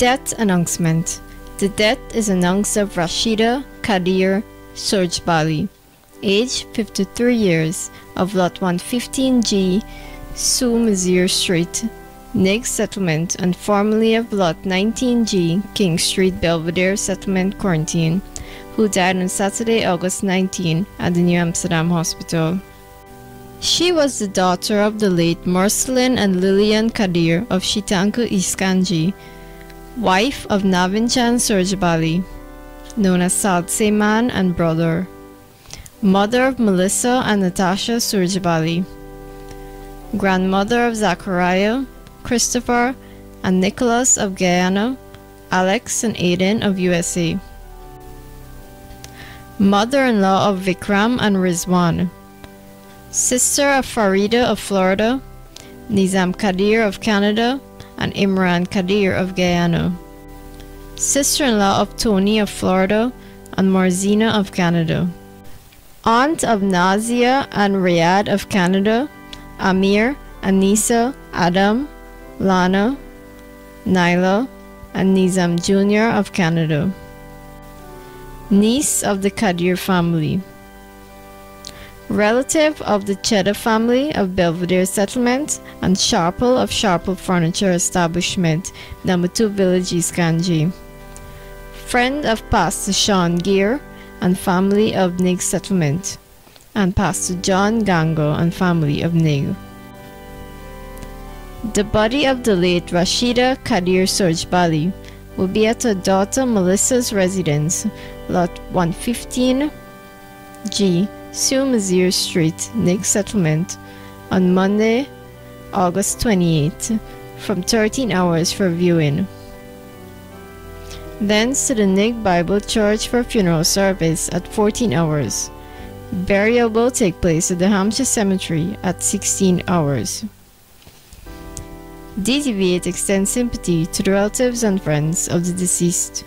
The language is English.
Death announcement. The death is announced of Rasheeda Kadir Surajbali, age 53 years, of Lot 115G, Sumazir Street, Nigg Settlement, and formerly of Lot 19G, King Street, Belvedere Settlement, Corentyne, who died on Saturday, August 19 at the New Amsterdam Hospital. She was the daughter of the late Marcelin and Lillian Kadir of Shitanku Iskanji, wife of Navinchan Surajbali, known as Saltseman and brother, mother of Melissa and Natasha Surajbali, grandmother of Zachariah, Christopher, and Nicholas of Guyana, Alex and Aiden of USA, mother-in-law of Vikram and Rizwan, sister of Farida of Florida, Nizam Kadir of Canada, and Imran Kadir of Guyana. Sister-in-law of Tony of Florida and Marzina of Canada. Aunt of Nazia and Riyadh of Canada, Amir, Anisa, Adam, Lana, Nyla, and Nizam Jr. of Canada. Niece of the Kadir family relative of the Cheddar family of Belvedere Settlement and Sharple of Sharple Furniture Establishment, number 2 Village East Canje. Friend of Pastor Sean Gear and family of Nigg Settlement, and Pastor John Gango and family of Nigg. The body of the late Rasheeda Kadir Surajbali will be at her daughter Melissa's residence, lot 115 G, Sur Street, Nigg Settlement, on Monday, August 28th, from 13 hours for viewing. Thence to the Nigg Bible Church for funeral service at 14 hours. Burial will take place at the Hampshire Cemetery at 16 hours. DTV extends sympathy to the relatives and friends of the deceased.